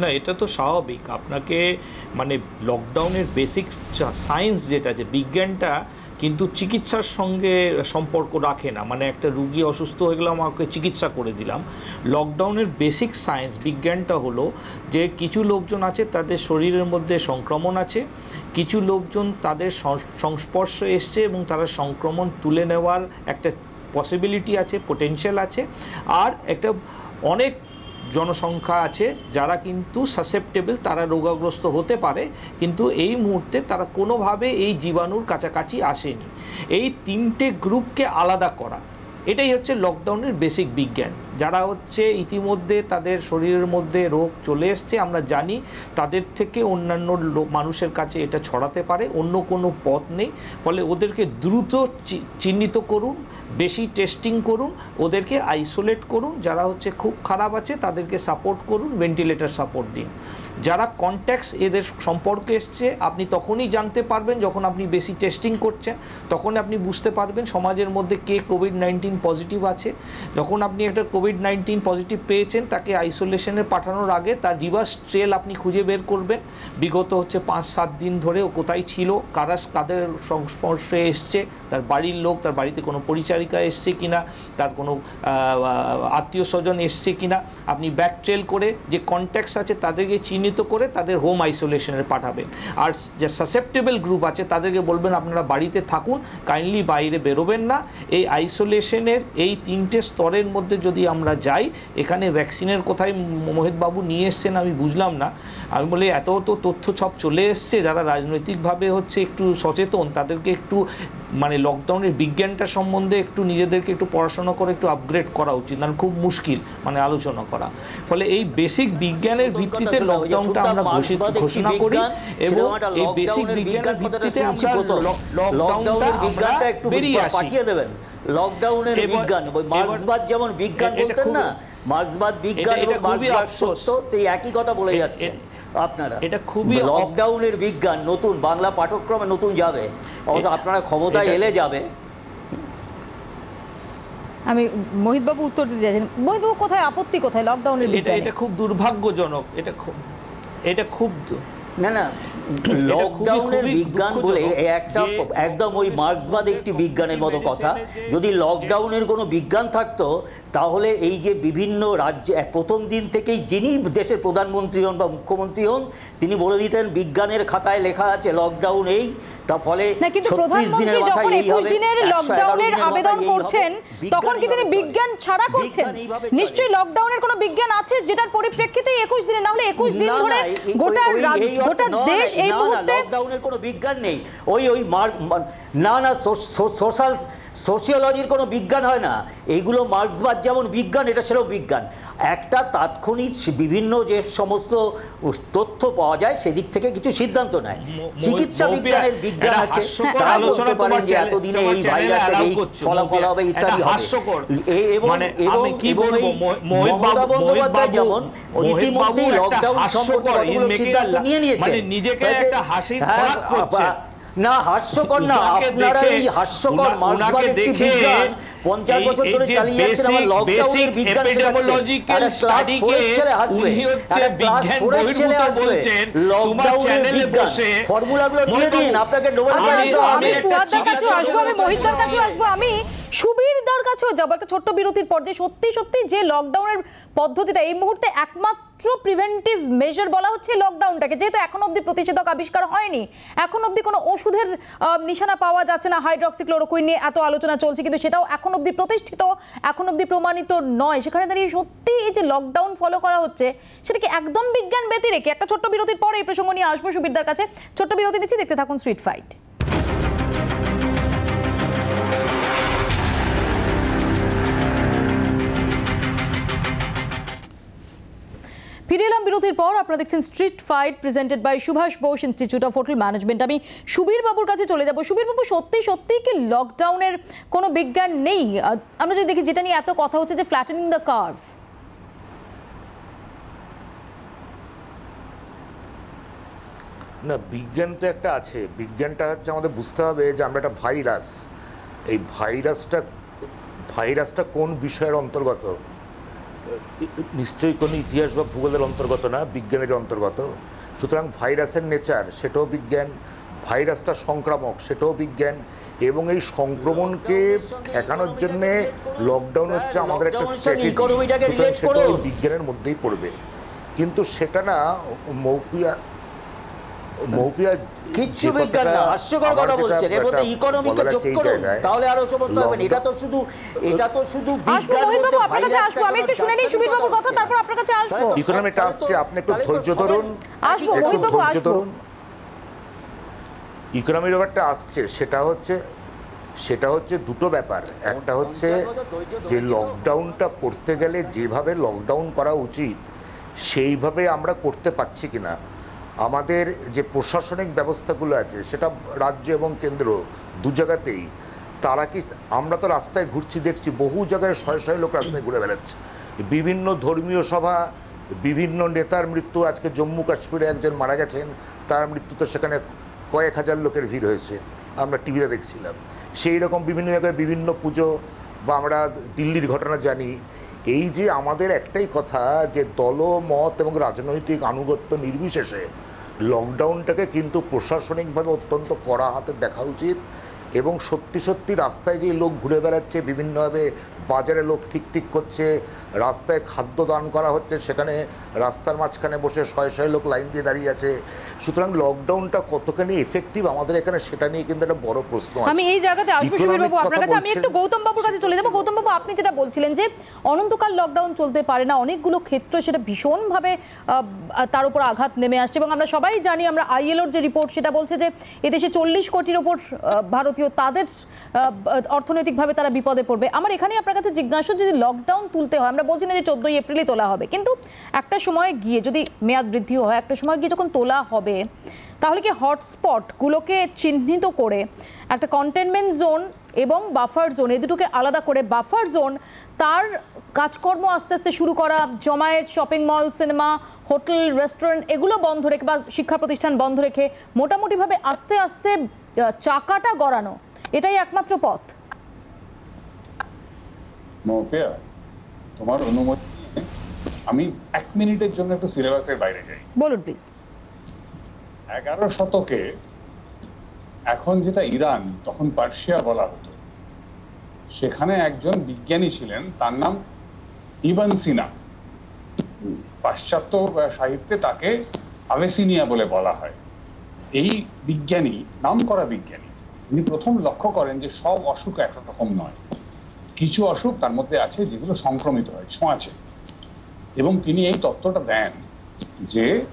Speaker 3: না, এটা তো স্বাভাবিক। আপনাকে মানে লকডাউনের বেসিক সায়েন্স যেটা যে বিজ্ঞানটা কিন্তু চিকিৎসার সঙ্গে সম্পর্ক রাখে না। মানে একটা রুগী অসুস্থ হয়ে গেলাম, আমাকে চিকিৎসা করে দিলাম। লকডাউনের বেসিক সায়েন্স বিজ্ঞানটা হলো যে কিছু লোকজন আছে, তাদের শরীরের মধ্যে সংক্রমণ আছে, কিছু লোকজন তাদের সংস্পর্শে এসছে এবং তারা সংক্রমণ তুলে নেওয়ার একটা পসিবিলিটি আছে পোটেনশিয়াল আছে। আর একটা অনেক জনসংখ্যা আছে, যারা কিন্তু সাসেপ্টেবল তারা রোগাগ্রস্ত হতে পারে, কিন্তু এই মুহূর্তে তারা কোনোভাবে এই জীবাণুর কাছাকাছি আসেনি। এই তিনটে গ্রুপকে আলাদা করা, এটাই হচ্ছে লকডাউনের বেসিক বিজ্ঞান। যারা হচ্ছে ইতিমধ্যে তাদের শরীরের মধ্যে রোগ চলে এসছে, আমরা জানি, তাদের থেকে অন্যান্য মানুষের কাছে এটা ছড়াতে পারে, অন্য কোনো পথ নেই, ফলে ওদেরকে দ্রুত চিহ্নিত করুন বেশি টেস্টিং করুন, ওদেরকে আইসোলেট করুন, যারা হচ্ছে খুব খারাপ আছে তাদেরকে সাপোর্ট করুন ভেন্টিলেটর সাপোর্ট দিন। যারা কন্ট্যাক্টস এদের সম্পর্কে এসছে, আপনি তখনই জানতে পারবেন যখন আপনি বেশি টেস্টিং করছেন, তখন আপনি বুঝতে পারবেন সমাজের মধ্যে কে কোভিড নাইন্টিন পজিটিভ আছে। যখন আপনি একটা কোভিড নাইন্টিন পজিটিভ পেয়েছেন, তাকে আইসোলেশনে পাঠানোর আগে তার রিভার্স ট্রেল আপনি খুঁজে বের করবেন। বিগত হচ্ছে পাঁচ সাত দিন ধরে ও কোথায় ছিল, কারা, কাদের সংস্পর্শে এসছে তার বাড়ির লোক, তার বাড়িতে কোনো পরিচারিকা এসছে কিনা, তার কোনো আত্মীয় স্বজন এসছে কিনা, আপনি ব্যাক ট্রেল করে যে কন্ট্যাক্টস আছে তাদেরকে চিহ্নিত করে তাদের হোম আইসোলেশনে পাঠাবেন। আর যে সাসেপ্টেবল গ্রুপ আছে তাদেরকে বলবেন, আপনারা বাড়িতে থাকুন কাইন্ডলি বাইরে বেরোবেন না। এই আইসোলেশনের এই তিনটে স্তরের মধ্যে যদি আমরা যাই, এখানে ভ্যাকসিনের কোথায় মোহিতবাবু নিয়ে এসছেন আমি বুঝলাম না। আমি বলি এত তো তথ্য সব চলে এসছে যারা রাজনৈতিকভাবে হচ্ছে একটু সচেতন তাদেরকে একটু মানে লকডাউনের বিজ্ঞানটা সম্বন্ধে একটু নিজেদেরকে একটু পড়াশোনা করে একটু আপগ্রেড করা উচিত না খুব মুশকিল মানে আলোচনা করা। ফলে এই বেসিক বিজ্ঞানের ভিত্তিতে লকডাউনটা আমরা ঘোষণা করি এবং এই বেসিক
Speaker 4: লকডাউনের
Speaker 3: বিজ্ঞানের ভিত্তিতে আমরা
Speaker 4: লকডাউনের বিজ্ঞানটা একটু পাঠিয়ে দেবেন। লকডাউনের বিজ্ঞান মার্ক্সবাদ যেমন বিজ্ঞান বলতেন না মার্ক্সবাদ বিজ্ঞান এবং মার্ক্সবাদ সত্য তো একই কথা বলে যাচ্ছেন। আপনারা।
Speaker 3: এটা খুবই
Speaker 4: লকডাউনের বিজ্ঞান নতুন বাংলা পাঠক্রমে নতুন যাবে। অবশ্য আপনারা ক্ষমতায় এলে যাবে।
Speaker 1: আমি মোহিতবাবু উত্তর দিতে চাইছেন মোহিতবাবু কোথায়? আপত্তি কোথায়? লকডাউনের
Speaker 3: এটা এটা খুব দুর্ভাগ্যজনক। এটা খুব এটা খুব
Speaker 4: না না। লকডাউনের বিজ্ঞান বলে একটা একদম ওই মার্ক্সবাদ একটি বিজ্ঞানের মতো কথা যদি লকডাউনের কোনো বিজ্ঞান থাকতো তাহলে এই যে বিভিন্ন রাজ্যে প্রথম দিন থেকেই যিনি দেশের প্রধানমন্ত্রী হন বা মুখ্যমন্ত্রী হন তিনি বলে দিতেন বিজ্ঞানের খাতায় লেখা আছে লকডাউন এই তা ফলে
Speaker 1: না কিন্তু
Speaker 4: 36
Speaker 1: প্রধানমন্ত্রী
Speaker 4: দিনের মাথায় এই
Speaker 1: একুশ
Speaker 4: হবে,
Speaker 1: লকডাউনের আবেদন। করছেন তখন কি তিনি বিজ্ঞান ছাড়া করছেন। নিশ্চয়ই লকডাউনের কোনো বিজ্ঞান আছে যেটার পরিপ্রেক্ষিতে একুশ দিনে না হলে একুশ দিন ধরে গোটা গোটা দেশ এই
Speaker 4: না, না,
Speaker 1: মুহূর্তে
Speaker 4: লকডাউনের কোনো বিজ্ঞান নেই। ওই ওই না না সোশ্যাল সোশিওলজির কোনো বিজ্ঞান হয় না। এইগুলো মার্ক্সবাদ যেমন বিজ্ঞান এটা সেরকম বিজ্ঞান। একটা তাৎক্ষণিক বিভিন্ন যে সমস্ত তথ্য পাওয়া যায় সেদিক থেকে কিছু সিদ্ধান্ত নেয়। চিকিৎসা বিজ্ঞানের বিজ্ঞান আছে। তারা বলতে পারেন যে এতদিনে এই ভাইরাসের এই ফলাফল হবে ইত্যাদি এবং
Speaker 3: মানে
Speaker 4: এবং এবং এই মমতা বন্দ্যোপাধ্যায় যেমন ইতিমধ্যেই লকডাউন সম্পর্কে সিদ্ধান্ত নিয়ে নিয়েছেন
Speaker 3: মানে নিজেকে একটা হাসির
Speaker 4: হ্যাঁ,
Speaker 3: খোরাক করছেন।
Speaker 4: না হাস্যকর না আপনারা এই হাস্যকর মার্ক্সবাদ একটি
Speaker 3: দেখে
Speaker 4: বিজ্ঞান পঞ্চাশ
Speaker 3: এই-
Speaker 4: বছর ধরে চালিয়ে যাচ্ছেন আমার লকডাউনের বিজ্ঞান শেখাচ্ছেন। ক্লাস
Speaker 3: study কে
Speaker 4: ছেলে হাসবে
Speaker 3: হচ্ছে
Speaker 4: একটা ক্লাস
Speaker 3: বিজ্ঞান
Speaker 4: ছেলে
Speaker 3: বহির্ভূত
Speaker 4: হাসবে
Speaker 3: বলছেন,
Speaker 4: লকডাউনের
Speaker 3: চ্যানেলে
Speaker 4: বিজ্ঞান।
Speaker 3: বসে
Speaker 4: ফর্মুলাগুলো দিয়ে দিন আপনাকে নোবেল
Speaker 1: আমি
Speaker 3: একটা
Speaker 1: আসব আমি মহিতদার
Speaker 3: কাছে
Speaker 1: আসব। আমি সুবীরদার কাছেও যাব। একটা ছোট্ট বিরতির পর যে সত্যি সত্যি যে লকডাউনের পদ্ধতিটা, এই মুহূর্তে একমাত্র প্রিভেন্টিভ মেজার বলা হচ্ছে লকডাউনটাকে যেহেতু এখন অবধি প্রতিষেধক আবিষ্কার হয়নি, এখন অবধি কোনো ওষুধের নিশানা পাওয়া যাচ্ছে না হাইড্রক্সিক্লোরোকুইন নিয়ে এত আলোচনা চলছে, কিন্তু সেটাও এখন অবধি প্রতিষ্ঠিত, এখন অবধি প্রমাণিত নয়। সেখানে দাঁড়িয়ে সত্যি এই যে লকডাউন ফলো করা হচ্ছে, সেটা কি একদম বিজ্ঞান ব্যতিরেকে? একটা ছোট্ট বিরতির পর এই প্রসঙ্গ নিয়ে আসব সুবিরদার কাছে। ছোট্ট বিরতি দিচ্ছি, দেখতে থাকুন স্ট্রিট ফাইট ফিরে বিরতির পর। আপনারা দেখছেন street fight presented by Subhash Bose institute of hotel management আমি সুবীর বাবুর কাছে চলে যাব। সুবীর বাবু, সত্যি সত্যি কি লকডাউনের কোনো বিজ্ঞান নেই? আমরা যদি দেখি, যেটা নিয়ে এত কথা হচ্ছে যে ফ্ল্যাটেনিং দ্য কার্ভ
Speaker 2: না, বিজ্ঞান তো একটা আছে। বিজ্ঞানটা হচ্ছে আমাদের বুঝতে হবে যে আমরা একটা ভাইরাস এই ভাইরাসটা ভাইরাসটা কোন বিষয়ের অন্তর্গত? নিশ্চয়ই কোনো ইতিহাস বা ভূগোলের অন্তর্গত না বিজ্ঞানের অন্তর্গত। সুতরাং ভাইরাসের নেচার সেটাও বিজ্ঞান। ভাইরাসটা সংক্রামক সেটাও বিজ্ঞান। এবং এই সংক্রমণকে ঠেকানোর জন্যে লকডাউন হচ্ছে আমাদের একটা স্ট্র্যাটেজি সেটাও বিজ্ঞানের মধ্যেই পড়বে। কিন্তু সেটা না মৌপিয়া মৌপিয়া
Speaker 4: কিচ্ছু বিজ্ঞান না হাস্যকর কথা বলছেন। এর মধ্যে ইকোনমিকে যোগ করুন তাহলে আরও সমস্ত হবে এটা তো শুধু এটা তো শুধু বিজ্ঞান বলতে
Speaker 1: আপনার কাছে আসব আমি একটু শুনে নিই সুবীর বাবুর কথা তারপর আপনার কাছে আসব।
Speaker 2: ইকোনমিটা আসছে আপনি একটু ধৈর্য ধরুন।
Speaker 1: আসব, মোহিত বাবু, আসব।
Speaker 2: ধরুন। ইকোনমির ব্যাপারটা আসছে সেটা হচ্ছে সেটা হচ্ছে দুটো ব্যাপার। একটা হচ্ছে যে লকডাউনটা করতে গেলে যেভাবে লকডাউন করা উচিত সেইভাবে আমরা করতে পারছি কিনা। আমাদের যে প্রশাসনিক ব্যবস্থাগুলো আছে, সেটা রাজ্য এবং কেন্দ্র দু জায়গাতেই, তারা কি, আমরা তো রাস্তায় ঘুরছি, দেখছি, বহু জায়গায় শয়ে শয়ে লোক রাস্তায় ঘুরে বেড়াচ্ছে। বিভিন্ন ধর্মীয় সভা, বিভিন্ন নেতার মৃত্যু, আজকে জম্মু কাশ্মীরে একজন মারা গেছেন, তার মৃত্যু তো সেখানে কয়েক হাজার লোকের ভিড় হয়েছে, আমরা টিভিতে দেখছিলাম। সেই রকম বিভিন্ন জায়গায় বিভিন্ন পুজো, বা আমরা দিল্লির ঘটনা জানি এই যে আমাদের একটাই কথা যে দলমত এবং রাজনৈতিক আনুগত্য নির্বিশেষে লকডাউনটাকে কিন্তু প্রশাসনিকভাবে অত্যন্ত কড়া হাতে দেখা উচিত এবং সত্যি সত্যি রাস্তায় যে লোক ঘুরে বেড়াচ্ছে, বিভিন্নভাবে বাজারে লোক ঠিক ঠিক করছে রাস্তায় খাদ্য দান করা হচ্ছে সেখানে রাস্তার মাঝখানে বসে শয়ে শয়ে লোক লাইন দিয়ে দাঁড়িয়ে আছে। সুতরাং লকডাউনটা কতখানি এফেক্টিভ আমাদের এখানে সেটা নিয়ে কিন্তু একটা বড় প্রশ্ন
Speaker 1: আমি এই জায়গাতে আসব বাবু আপনার কাছে আমি একটু গৌতম বাবুর কাছে চলে যাব। গৌতম বাবু আপনি যেটা বলছিলেন যে অনন্তকাল লকডাউন চলতে পারে না অনেকগুলো ক্ষেত্র সেটা ভীষণভাবে তার উপর আঘাত নেমে আসছে এবং আমরা সবাই জানি আমরা আইএলওর যে রিপোর্ট সেটা বলছে যে এদেশে চল্লিশ কোটির ওপর ভারতীয় তাদের অর্থনৈতিকভাবে তারা বিপদে পড়বে। আমার এখানে আপনার কাছে জিজ্ঞাসা যদি লকডাউন তুলতে হয়, আমরা বলছি না যে চোদ্দোই এপ্রিলই তোলা হবে, কিন্তু একটা সময় গিয়ে যদি মেয়াদ বৃদ্ধি হয়, একটা সময় গিয়ে যখন তোলা হবে, তাহলে কি হটস্পটগুলোকে চিহ্নিত করে একটা কন্টেনমেন্ট জোন এবং বাফার জোন এই দুটোকে আলাদা করে বাফার জোন তার কাজকর্ম আস্তে আস্তে শুরু করা, জমায়েত shopping mall cinema hotel restaurant এগুলো বন্ধ রেখে বা শিক্ষা প্রতিষ্ঠান বন্ধ রেখে মোটামুটিভাবে আস্তে আস্তে চাকাটা গড়ানো, এটাই একমাত্র পথ।
Speaker 5: তোমার অনুমতি আমি এক মিনিটের জন্য একটু সিলেবাসের বাইরে যাই।
Speaker 1: বলুন প্লিজ
Speaker 5: এগারো শতকে এখন যেটা ইরান তখন পার্সিয়া বলা হতো। সেখানে একজন বিজ্ঞানী ছিলেন তার নাম ইবান সিনা। পাশ্চাত্য সাহিত্যে তাকে আবেসিনিয়া বলে বলা হয়। এই বিজ্ঞানী নাম করা বিজ্ঞানী তিনি প্রথম লক্ষ্য করেন যে সব অসুখ একরকম নয়। কিছু অসুখ তার মধ্যে আছে যেগুলো সংক্রমিত হয়, ছোঁয়াচে। এবং তিনি এই তত্ত্বটা দেন যে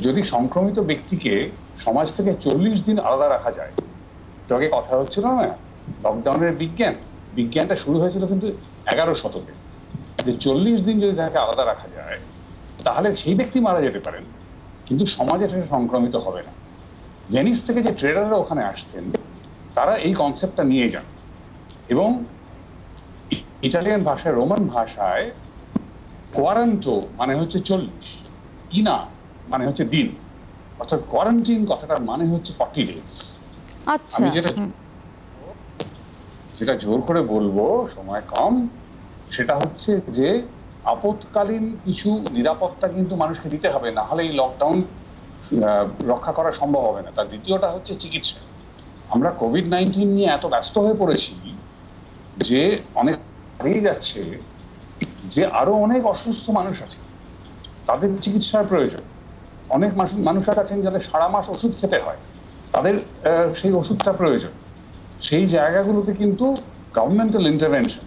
Speaker 5: যদি সংক্রমিত ব্যক্তিকে সমাজ থেকে চল্লিশ দিন আলাদা রাখা যায়, তো আগে কথা হচ্ছিল না লকডাউনের বিজ্ঞান, বিজ্ঞানটা শুরু হয়েছিল কিন্তু এগারো শতকে। যে চল্লিশ দিন যদি তাকে আলাদা রাখা যায়, তাহলে সেই ব্যক্তি মারা যেতে পারেন, কিন্তু সমাজে সেটা সংক্রমিত হবে না। ভেনিস থেকে যে ট্রেডাররা ওখানে আসছেন, তারা এই কনসেপ্টটা নিয়ে যান। এবং ইটালিয়ান ভাষায় রোমান ভাষায় কোয়ারান্টো মানে হচ্ছে চল্লিশ ইনা মানে হচ্ছে দিন। অর্থাৎ কোয়ারেন্টিন কথাটার মানে হচ্ছে ফর্টি ডেজ
Speaker 1: আচ্ছা
Speaker 5: আমি যেটা যেটা জোর করে বলব সময় কম সেটা হচ্ছে যে আপৎকালীন কিছু নিরাপত্তা কিন্তু মানুষকে দিতে হবে না হলে এই লকডাউন রক্ষা করা সম্ভব হবে না। তার দ্বিতীয়টা হচ্ছে চিকিৎসা। আমরা কোভিড নাইন্টিন নিয়ে এত ব্যস্ত হয়ে পড়েছি যে অনেক হারিয়ে যাচ্ছে যে আরও অনেক অসুস্থ মানুষ আছে, তাদের চিকিৎসার প্রয়োজন। অনেক মানুষ আছেন যাদের সারা মাস ওষুধ খেতে হয়, তাদের সেই ওষুধটা প্রয়োজন। সেই জায়গাগুলোতে কিন্তু গভর্নমেন্টাল ইন্টারভেনশন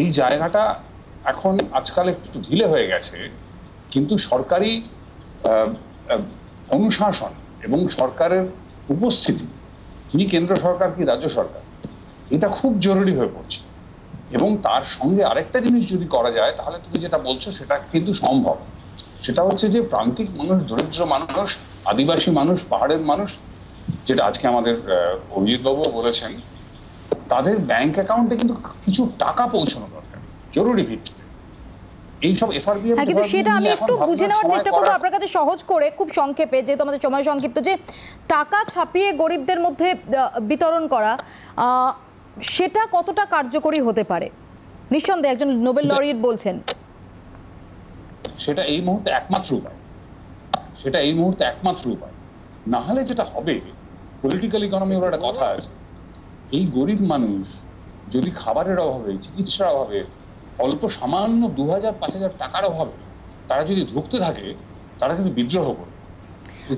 Speaker 5: এই জায়গাটা এখন আজকাল একটু ঢিলে হয়ে গেছে, কিন্তু সরকারি অনুশাসন এবং সরকারের উপস্থিতি, কি কেন্দ্র সরকার, কি রাজ্য সরকার, এটা খুব জরুরি হয়ে পড়ছে। এবং তার সঙ্গে আরেকটা জিনিস যদি করা যায় তাহলে তুমি যেটা বলছো সেটা কিন্তু সম্ভব। সেটা হচ্ছে যে প্রান্তিক মানুষ দরিদ্র মানুষ আদিবাসী মানুষ পাহাড়ের মানুষ যেটা আজকে আমাদের অভিজিৎ বাবু বলেছেন তাদের ব্যাংক অ্যাকাউন্টে কিন্তু কিছু টাকা পৌঁছানো দরকার জরুরি ভিত্তিতে। এইসব এফআরবি
Speaker 1: কিন্তু সেটা আমি একটু বুঝে নেওয়ার চেষ্টা করব আপনার কাছে সহজ করে খুব সংক্ষেপে যেহেতু আমাদের সময় সংক্ষিপ্ত যে টাকা ছাপিয়ে গরিবদের মধ্যে বিতরণ করা আহ, সেটা কতটা কার্যকরী হতে পারে? নিঃসন্দেহে একজন নোবেল লরিয়েট বলছেন।
Speaker 5: সেটা এই মুহূর্তে একমাত্র উপায়। সেটা এই মুহূর্তে একমাত্র উপায়। না হলে যেটা হবে পলিটিক্যাল ইকোনমি বলে একটা কথা আছে। এই গরিব মানুষ যদি খাবারের অভাবে চিকিৎসার অভাবে অল্প সামান্য দু হাজার পাঁচ হাজার টাকার অভাবে তারা যদি ধুকতে থাকে তারা কিন্তু বিদ্রোহ করবে।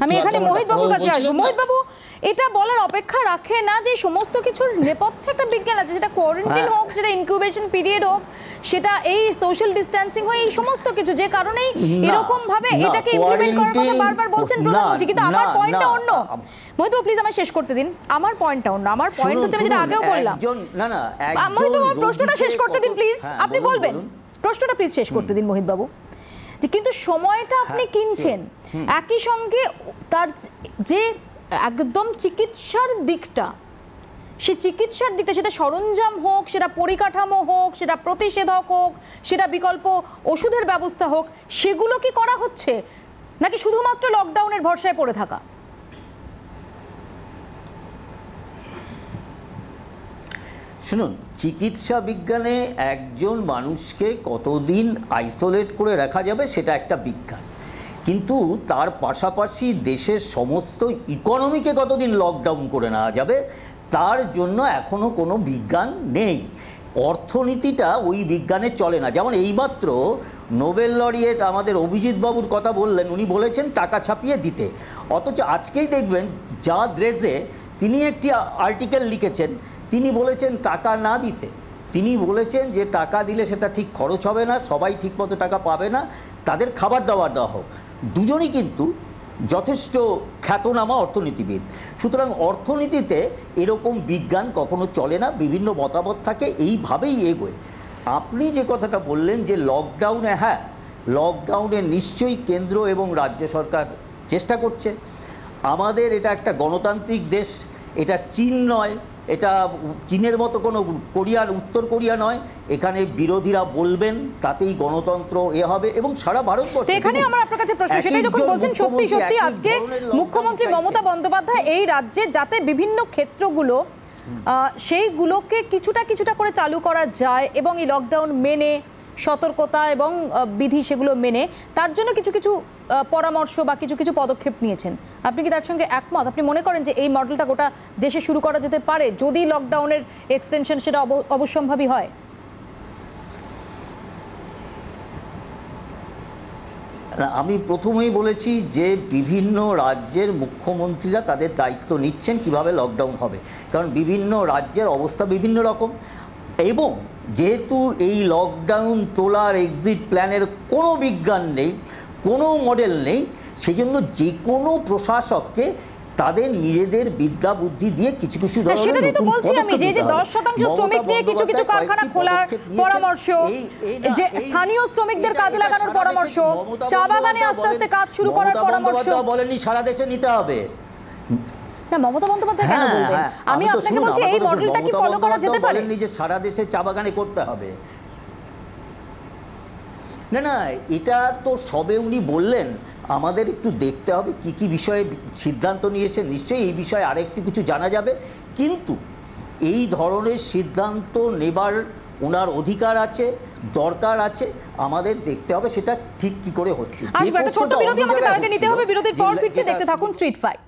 Speaker 1: আমি এখানে মোহিত বাবুর কাছে আসব। মোহিত বাবু এটা বলার অপেক্ষা রাখে না যে সমস্ত কিছুর নেপথ্যে একটা বিজ্ঞান আছে সেটা কোয়ারেন্টাইন
Speaker 4: হ্যাঁ।
Speaker 1: হোক সেটা ইনকিউবেশন পিরিয়ড হোক সেটা এই সোশ্যাল ডিস্ট্যান্সিং হয় এই সমস্ত কিছু যে কারণেই এরকম ভাবে এটাকে ইমপ্লিমেন্ট করার কথা বারবার বলছেন প্রধানমন্ত্রী কিন্তু আমার পয়েন্টটা অন্য।
Speaker 4: আম-
Speaker 1: মোহিত প্লিজ আমায় শেষ করতে দিন। আমার পয়েন্টটা অন্য। আমার পয়েন্ট হচ্ছে আমি যেটা আগেও বললাম।
Speaker 4: না না
Speaker 1: আ, মোহিত
Speaker 4: একজন
Speaker 1: আমার প্রশ্নটা শেষ করতে দিন প্লিজ
Speaker 4: হ্যাঁ,
Speaker 1: আপনি বলবেন। প্রশ্নটা প্লিজ শেষ করতে দিন মোহিত বাবু কিন্তু সময়টা আপনি
Speaker 4: হ্যাঁ,
Speaker 1: কিনছেন। একই সঙ্গে তার যে একদম চিকিৎসার দিকটা। সে চিকিৎসার দিকটা, সেটা সরঞ্জাম হোক, সেটা পরিকাঠামো হোক, সেটা প্রতিষেধক হোক, সেটা বিকল্প ওষুধের ব্যবস্থা হোক, সেগুলো কি করা হচ্ছে? নাকি শুধুমাত্র লকডাউনের ভরসায় পড়ে থাকা?
Speaker 4: শুনুন, চিকিৎসা বিজ্ঞানে একজন মানুষকে কতদিন আইসোলেট করে রাখা যাবে, সেটা একটা বিজ্ঞান। কিন্তু তার পাশাপাশি দেশের সমস্ত ইকোনমিকে কতদিন লকডাউন করে নেওয়া যাবে, তার জন্য এখনও কোনো বিজ্ঞান নেই। অর্থনীতিটা ওই বিজ্ঞানে চলে না। যেমন এইমাত্র নোবেল লরিয়েট আমাদের অভিজিৎ বাবুর কথা বললেন, উনি বলেছেন টাকা ছাপিয়ে দিতে। অথচ আজকেই দেখবেন যা ড্রেসে তিনি একটি আর্টিকেল লিখেছেন। তিনি বলেছেন টাকা না দিতে। তিনি বলেছেন যে টাকা দিলে সেটা ঠিক খরচ হবে না, সবাই ঠিকমতো টাকা পাবে না। তাদের খাবার দাবার দেওয়া হোক। দুজনই কিন্তু যথেষ্ট খ্যাতনামা অর্থনীতিবিদ। সুতরাং অর্থনীতিতে এরকম বিজ্ঞান কখনো চলে না, বিভিন্ন মতামত থাকে, এইভাবেই এগোয়। আপনি যে কথাটা বললেন যে লকডাউনে হ্যাঁ লকডাউনে নিশ্চয়ই কেন্দ্র এবং রাজ্য সরকার চেষ্টা করছে। আমাদের এটা একটা গণতান্ত্রিক দেশ, এটা চীন নয় এটা চীনের মতো কোনো কোরিয়ার উত্তর কোরিয়া নয়। এখানে বিরোধীরা বলবেন তাতেই গণতন্ত্র এ হবে এবং সারা ভারতবর্ষ
Speaker 1: এখানে আমার আপনার কাছে প্রশ্ন সেটাই যখন বলছেন সত্যি সত্যি আজকে মুখ্যমন্ত্রী মমতা বন্দ্যোপাধ্যায় এই রাজ্যে যাতে বিভিন্ন ক্ষেত্রগুলো সেইগুলোকে কিছুটা কিছুটা করে চালু করা যায় এবং এই লকডাউন মেনে সতর্কতা এবং বিধি সেগুলো মেনে তার জন্য কিছু কিছু পরামর্শ বা কিছু কিছু পদক্ষেপ নিয়েছেন। আপনি কি তার সঙ্গে একমত? আপনি মনে করেন যে এই মডেলটা গোটা দেশে শুরু করা যেতে পারে যদি লকডাউনের এক্সটেনশন সেটা অব- অবশ্যম্ভাবী হয়?
Speaker 4: আমি প্রথমেই বলেছি যে বিভিন্ন রাজ্যের মুখ্যমন্ত্রীরা তাদের দায়িত্ব নিচ্ছেন কীভাবে লকডাউন হবে। কারণ বিভিন্ন রাজ্যের অবস্থা বিভিন্ন রকম। এবং যেহেতু এই লকডাউন তোলার এক্সিট প্ল্যানের কোনো বিজ্ঞান নেই কোনো মডেল নেই সেজন্য যে কোনো প্রশাসককে তাদের নিজেদের বিদ্যা বুদ্ধি দিয়ে কিছু কিছু
Speaker 1: হ্যাঁ, সেটাই তো বলছি আমি যে যে দশ শতাংশ শ্রমিক নিয়ে কিছু কিছু কারখানা খোলার পরামর্শ যে স্থানীয় শ্রমিকদের কাজে লাগানোর পরামর্শ চা বাগানে আস্তে আস্তে কাজ শুরু করার পরামর্শ।
Speaker 4: বলেননি সারা দেশে নিতে হবে।
Speaker 1: না মমতা বন্দ্যোপাধ্যায় কেন
Speaker 4: হ্যাঁ,
Speaker 1: বলবেন?
Speaker 4: হ্যাঁ,
Speaker 1: আমি আপনাকে বলছি এই মডেলটা কি ফলো করা যেতে পারে?
Speaker 4: যে সারা দেশে চা বাগানে করতে হবে। না না এটা তো সবে উনি বললেন আমাদের একটু দেখতে হবে কি কি বিষয়ে সিদ্ধান্ত নিয়েছেন। নিশ্চয়ই এই বিষয়ে আরেকটু কিছু জানা যাবে। কিন্তু এই ধরনের সিদ্ধান্ত নেবার ওনার অধিকার আছে দরকার আছে আমাদের দেখতে হবে সেটা ঠিক কি করে হচ্ছে। প্রশ্নটা
Speaker 1: বিরতি আমাকে তার আগে নিতে হবে বিরতির পর ফিরছি দেখতে থাকুন স্ট্রিট ফাইট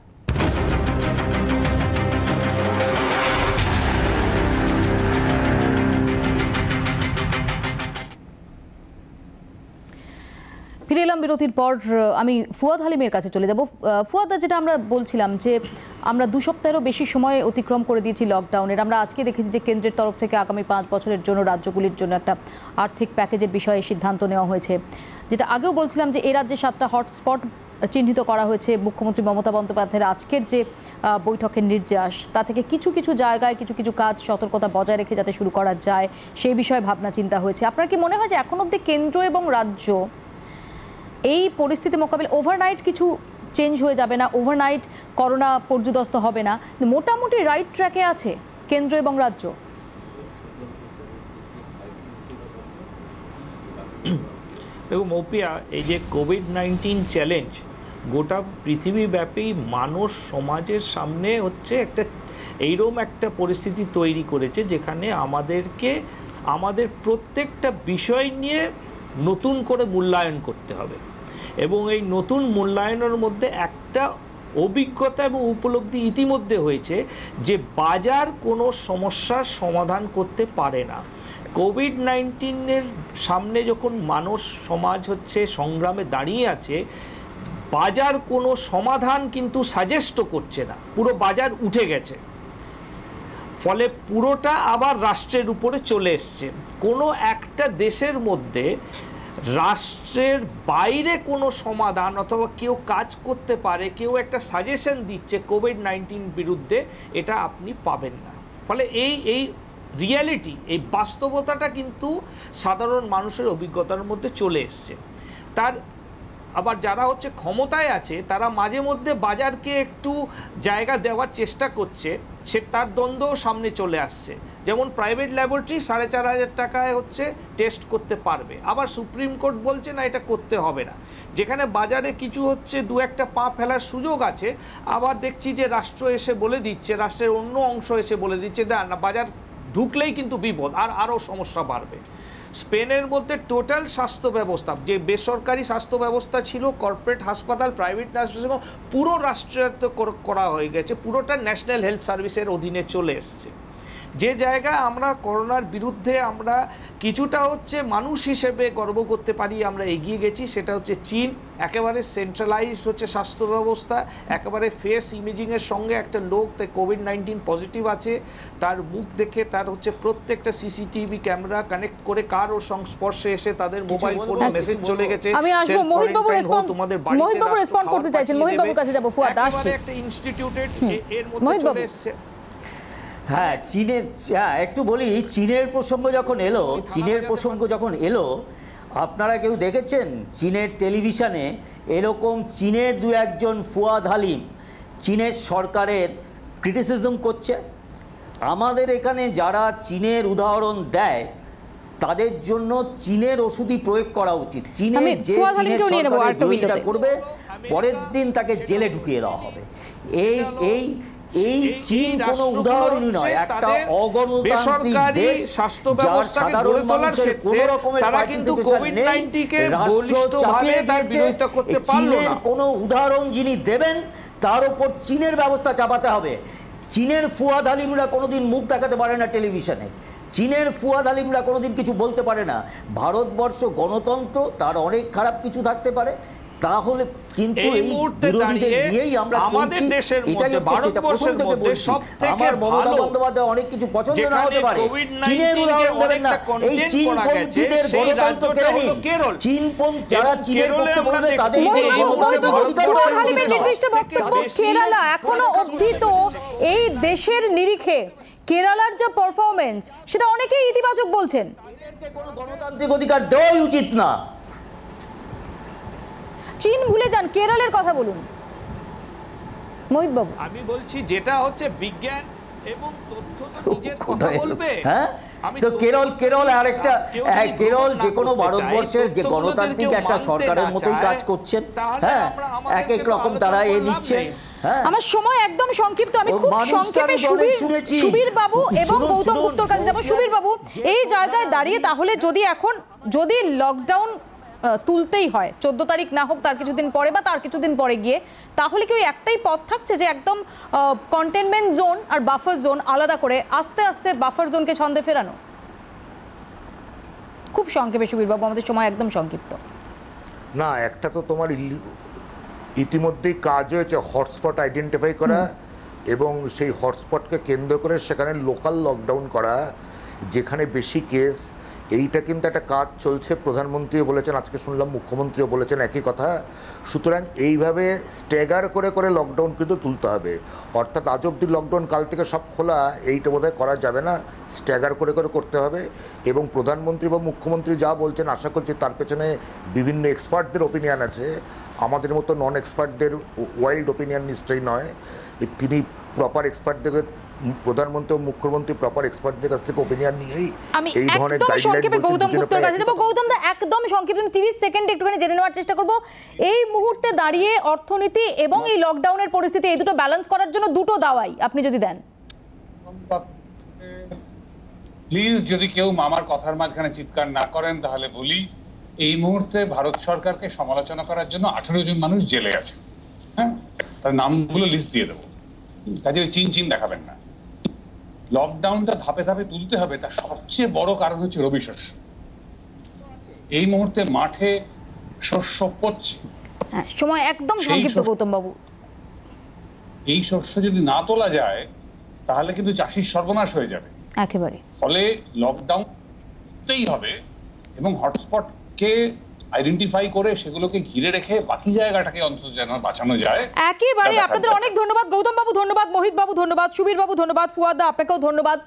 Speaker 1: ফিরে এলাম বিরতির পর আমি ফুয়াদ হালিমের কাছে চলে যাব। ফুয়াদা, যেটা আমরা বলছিলাম যে আমরা দু সপ্তাহেরও বেশি সময় অতিক্রম করে দিয়েছি লকডাউনের আমরা আজকে দেখেছি যে কেন্দ্রের তরফ থেকে আগামী পাঁচ বছরের জন্য রাজ্যগুলির জন্য একটা আর্থিক প্যাকেজের বিষয়ে সিদ্ধান্ত নেওয়া হয়েছে। যেটা আগেও বলছিলাম যে এই রাজ্যে সাতটা হটস্পট চিহ্নিত করা হয়েছে। মুখ্যমন্ত্রী মমতা বন্দ্যোপাধ্যায়ের আজকের যে বৈঠকের নির্যাস, তা থেকে কিছু কিছু জায়গায় কিছু কিছু কাজ সতর্কতা বজায় রেখে যাতে শুরু করা যায়, সেই বিষয়ে ভাবনা চিন্তা হয়েছে। আপনার কি মনে হয় যে এখন অবধি কেন্দ্র এবং রাজ্য এই পরিস্থিতি মোকাবিলা ওভারনাইট কিছু চেঞ্জ হয়ে যাবে না ওভারনাইট করোনা পর্যদস্ত হবে না। মোটামুটি রাইট ট্র্যাকে আছে কেন্দ্র এবং রাজ্য।
Speaker 3: এবং মৌপিয়া, এই যে কোভিড নাইন্টিন চ্যালেঞ্জ গোটা পৃথিবীব্যাপী মানুষ সমাজের সামনে হচ্ছে একটা এইরকম একটা পরিস্থিতি তৈরি করেছে, যেখানে আমাদেরকে, আমাদের প্রত্যেকটা বিষয় নিয়ে নতুন করে মূল্যায়ন করতে হবে। এবং এই নতুন মূল্যায়নের মধ্যে একটা অভিজ্ঞতা এবং উপলব্ধি ইতিমধ্যে হয়েছে যে বাজার কোনো সমস্যার সমাধান করতে পারে না। কোভিড নাইন্টিনের সামনে যখন মানুষ, সমাজ হচ্ছে, সংগ্রামে দাঁড়িয়ে আছে, বাজার কোনো সমাধান কিন্তু সাজেস্টও করছে না। পুরো বাজার উঠে গেছে। ফলে পুরোটা আবার রাষ্ট্রের উপরে চলে এসছে। কোনো একটা দেশের মধ্যে রাষ্ট্রের বাইরে কোনো সমাধান অথবা কেউ কাজ করতে পারে, কেউ একটা সাজেশন দিচ্ছে কোভিড নাইন্টিন বিরুদ্ধে, এটা আপনি পাবেন না। ফলে এই এই রিয়ালিটি এই বাস্তবতাটা কিন্তু সাধারণ মানুষের অভিজ্ঞতার মধ্যে চলে এসছে। তার আবার যারা হচ্ছে ক্ষমতায় আছে, তারা মাঝে মধ্যে বাজারকে একটু জায়গা দেওয়ার চেষ্টা করছে, সে তার দ্বন্দ্বও সামনে চলে আসছে। যেমন প্রাইভেট ল্যাবরেটরি সাড়ে চার হাজার টাকায় হচ্ছে টেস্ট করতে পারবে। আবার সুপ্রিম কোর্ট বলছে, না, এটা করতে হবে না। যেখানে বাজারে কিছু হচ্ছে দু একটা পা ফেলার সুযোগ আছে। আবার দেখছি যে রাষ্ট্র এসে বলে দিচ্ছে, রাষ্ট্রের অন্য অংশ এসে বলে দিচ্ছে না, বাজার ঢুকলেই কিন্তু বিপদ, আর আরও সমস্যা বাড়বে। স্পেনের মধ্যে টোটাল স্বাস্থ্য ব্যবস্থা, যে বেসরকারি স্বাস্থ্য ব্যবস্থা ছিল, কর্পোরেট হাসপাতাল, প্রাইভেট নার্সিং পুরো রাষ্ট্রায়ত্ত করা হয়ে গেছে, পুরোটা ন্যাশনাল হেলথ সার্ভিসের অধীনে চলে এসছে। যে জায়গায় আমরা করোনার বিরুদ্ধে আমরা কিছুটা হচ্ছে মানুষ হিসেবে গর্ব করতে পারি আমরা এগিয়ে গেছি সেটা হচ্ছে চীন। একেবারে সেন্ট্রালাইজড হচ্ছে স্বাস্থ্য ব্যবস্থা একেবারে ফেস ইমেজিংয়ের সঙ্গে একটা লোক তাই কোভিড নাইন্টিন পজিটিভ আছে। তার মুখ দেখে তার হচ্ছে প্রত্যেকটা সিসিটিভি ক্যামেরা কানেক্ট করে কার ওর সংস্পর্শে এসে তাদের মোবাইল ফোনে মেসেজ চলে গেছে।
Speaker 1: আমি আসব, মোহিত বাবু
Speaker 3: তোমাদের বাড়িতে
Speaker 1: মোহিত বাবু করতে চাইছেন। মোহিত বাবুর কাছে যাব, ফুয়াদ, আসছি।
Speaker 3: একটা ইনস্টিটিউটেড এর মধ্যে চলে এসছে।
Speaker 4: হ্যাঁ চীনের হ্যাঁ একটু বলি চীনের প্রসঙ্গ যখন এলো চীনের প্রসঙ্গ যখন এলো আপনারা কেউ দেখেছেন? চীনের টেলিভিশনে এরকম চীনের দু একজন ফুয়াদ হালিম চীনের সরকারের ক্রিটিসিজম করছে। আমাদের এখানে যারা চীনের উদাহরণ দেয় তাদের জন্য চীনের ওষুধই প্রয়োগ করা উচিত। চীনের যে চীনের। করবে পরের দিন তাকে জেলে ঢুকিয়ে দেওয়া হবে। এই এই এই চীন কোনো উদাহরণই নয় একটা অগণতান্ত্রিক দেশ
Speaker 3: স্বাস্থ্য ব্যবস্থাকে গড়ে তোলার
Speaker 4: মানুষের
Speaker 3: ক্ষেত্রে
Speaker 4: রকমের
Speaker 3: তারা কিন্তু
Speaker 4: participation
Speaker 3: COVID-19 কে বলিষ্ঠভাবে
Speaker 4: চাপিয়ে
Speaker 3: তার বিরোধিতা করতে পারল না।
Speaker 4: কোনো উদাহরণ যিনি দেবেন তার উপর চীনের ব্যবস্থা চাপাতে হবে। চীনের ফুয়াদ আলিমরা কোনোদিন মুখ দেখাতে পারে না টেলিভিশনে। চীনের ফুয়াদ আলিমরা কোনোদিন কিছু বলতে পারে না। ভারতবর্ষ গণতন্ত্র তার অনেক খারাপ কিছু থাকতে পারে। তাহলে কিন্তু
Speaker 3: এই মুহূর্তে
Speaker 4: বিরোধীদের
Speaker 3: দাঁড়িয়ে
Speaker 4: নিয়েই আমরা
Speaker 3: আমাদের
Speaker 4: চলছি।
Speaker 3: দেশের
Speaker 4: এটাই
Speaker 3: মধ্যে,
Speaker 4: হচ্ছে যেটা প্রথম
Speaker 3: ভারতবর্ষের
Speaker 4: থেকে
Speaker 3: মধ্যে
Speaker 4: বলছি
Speaker 3: সবথেকে
Speaker 4: আমার মমতা বন্দ্যোপাধ্যায় অনেক কিছু পছন্দ না হতে পারে। চীনের উদাহরণ দেবেন না। এই
Speaker 3: contain
Speaker 4: চীন পন্থীদের গণতন্ত্র কেড়ে নিন
Speaker 3: কেরল।
Speaker 4: চীন যারা চীনের পক্ষে বলবে তাদের।
Speaker 1: নির্দিষ্ট বক্তব্য কেরালা এখনও অবধি তো এই দেশের নিরিখে কেরালার যে পারফরমেন্স সেটা অনেকেই ইতিবাচক বলছেন।
Speaker 4: কোনো গণতান্ত্রিক অধিকার দেওয়াই উচিত না।
Speaker 1: চীন ভুলে যান কেরলের কথা বলুন। মোহিত বাবু
Speaker 3: আমি বলছি যেটা হচ্ছে বিজ্ঞান এবং তথ্য নিজের কথা বলবে।
Speaker 4: হ্যাঁ? তো কেরল কেরল। আরেকটা
Speaker 3: কেউ
Speaker 4: হ্যাঁ, কেরল যে কোনো ভারতবর্ষের যে গণতান্ত্রিক একটা সরকারের মতোই কাজ করছেন হ্যাঁ এক এক রকম তারা এ দিচ্ছে হ্যাঁ।
Speaker 1: আমার সময় একদম সংক্ষিপ্ত আমি খুব সংক্ষেপে সুবীর
Speaker 4: শুনেছি।
Speaker 1: সুবীর বাবু এবং গৌতম গুপ্তর কাছে যাব। সুবীর বাবু এই জায়গায় দাঁড়িয়ে তাহলে যদি এখন যদি লকডাউন তুলতেই হয়। চোদ্দ তারিখ না হোক তার কিছুদিন পরে বা তার কিছুদিন পরে গিয়ে। তাহলে কি ওই একটাই পথ থাকছে যে একদম কন্টেনমেন্ট জোন আর বাফার জোন আলাদা করে আস্তে আস্তে বাফার জোনকে ছন্দে ফেরানো? খুব সংক্ষেপে সুবীর বাবু আমাদের সময় একদম সংক্ষিপ্ত।
Speaker 2: না একটা তো তোমার ইতিমধ্যেই কাজ হয়েছে হটস্পট আইডেন্টিফাই করা এবং সেই হটস্পটকে কেন্দ্র করে সেখানে লোকাল লকডাউন করা যেখানে বেশি কেস এইটা কিন্তু একটা কাজ চলছে। প্রধানমন্ত্রীও বলেছেন, আজকে শুনলাম মুখ্যমন্ত্রীও বলেছেন একই কথা। সুতরাং এইভাবে স্ট্যাগার করে করে লকডাউন কিন্তু তুলতে হবে। অর্থাৎ আজ অব্দি লকডাউন কাল থেকে সব খোলা, এইটা বোধহয় করা যাবে না। স্ট্যাগার করে করে করতে হবে এবং প্রধানমন্ত্রী বা মুখ্যমন্ত্রী যা বলছেন, আশা করছি তার পেছনে বিভিন্ন এক্সপার্টদের ওপিনিয়ন আছে। আমাদের মতো নন এক্সপার্টদের ওয়াইল্ড ওপিনিয়ন নিশ্চয়ই নয়। তিনি প্রপার এক্সপার্টদের প্রধানমন্ত্রী ও মুখ্যমন্ত্রী প্রপার এক্সপার্টদের কাছ থেকে ওপিনিয়ন নিয়েই
Speaker 1: আমি
Speaker 2: এই ধরনের গাইডলাইন
Speaker 1: গৌতম গুপ্তর কাছে যাব। গৌতম দা একদম সংক্ষেপে আমি তিরিশ সেকেন্ড একটুখানি জেনে নেওয়ার চেষ্টা করব। এই মুহূর্তে দাঁড়িয়ে অর্থনীতি এবং এই লকডাউনের পরিস্থিতি এই দুটো ব্যালেন্স করার জন্য দুটো দাওয়াই আপনি যদি দেন।
Speaker 5: প্লিজ যদি কেউ মামার কথার মাঝখানে চিৎকার না করেন তাহলে বলি এই মুহূর্তে ভারত সরকারকে সমালোচনা করার জন্য আঠেরো জন মানুষ জেলে আছে। হ্যাঁ? তার নামগুলো লিস্ট দিয়ে দেবো। কাজে ওই চিন চিন দেখাবেন না। লকডাউনটা ধাপে ধাপে তুলতে হবে তার সবচেয়ে বড় কারণ হচ্ছে রবি শস্য। এই মুহূর্তে মাঠে শস্য পচ্ছে।
Speaker 1: হ্যাঁ সময় একদম সংক্ষিপ্ত গৌতম বাবু।
Speaker 5: এই শস্য যদি না তোলা যায় তাহলে কিন্তু চাষির সর্বনাশ হয়ে যাবে।
Speaker 1: একেবারে।
Speaker 5: ফলে লকডাউনতেই হবে এবং হটস্পটকে আইডেন্টিফাই করে সেগুলোকে ঘিরে রেখে বাকি জায়গাটাকে অন্তত যেন বাঁচানো যায়।
Speaker 1: একেবারে আপনাদের অনেক ধন্যবাদ। গৌতম বাবু ধন্যবাদ মোহিত বাবু ধন্যবাদ সুবীর বাবু ধন্যবাদ ফুয়াদা আপনাকেও ধন্যবাদ।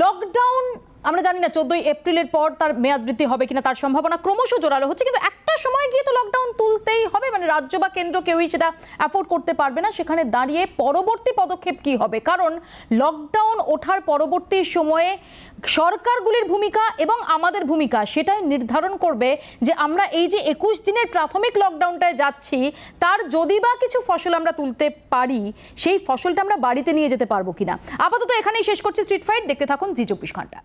Speaker 1: লকডাউন আমরা জানি না চোদ্দই এপ্রিলের পর তার মেয়াদ বৃদ্ধি হবে কিনা তার সম্ভাবনা ক্রমশ জোরালো হচ্ছে কিন্তু একটা সময় গিয়ে তো লকডাউন তুলতেই হবে মানে রাজ্য বা কেন্দ্র কেউই সেটা অ্যাফোর্ড করতে পারবে না। সেখানে দাঁড়িয়ে পরবর্তী পদক্ষেপ কি হবে? কারণ লকডাউন ওঠার পরবর্তী সময়ে সরকারগুলির ভূমিকা এবং আমাদের ভূমিকা সেটাই নির্ধারণ করবে যে আমরা এই যে একুশ দিনের প্রাথমিক লকডাউনটায় যাচ্ছি, তার যদি বা কিছু ফসল আমরা তুলতে পারি, সেই ফসলটা আমরা বাড়িতে নিয়ে যেতে পারব কিনা? আপাতত এখানেই শেষ করছি স্ট্রিট ফাইট দেখতে থাকুন জি চব্বিশ ঘণ্টা।